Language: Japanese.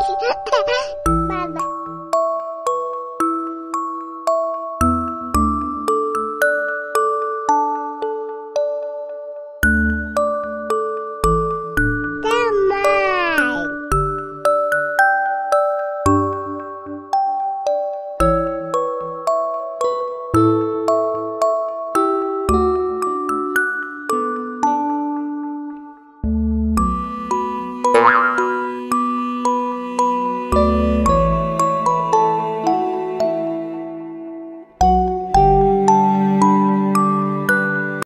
ハハハ!